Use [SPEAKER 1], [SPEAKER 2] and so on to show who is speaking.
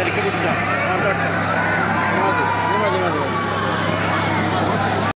[SPEAKER 1] Her iki buçuk.